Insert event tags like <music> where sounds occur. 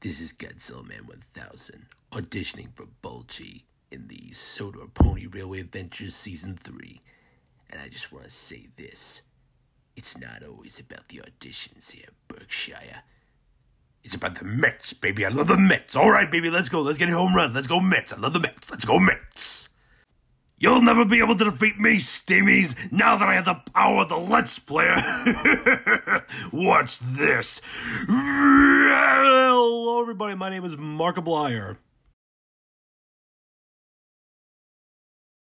This is Godzilla Man 1000, auditioning for Bulgy in the Sodor Pony Railway Adventures Season 3. And I just want to say this it's not always about the auditions here, Berkshire. It's about the Mets, baby. I love the Mets. All right, baby, let's go. Let's get a home run. Let's go Mets. I love the Mets. Let's go Mets. You'll never be able to defeat me, Steamies, now that I have the power of the Let's Player. <laughs> Watch this. Everybody. My name is Markiplier.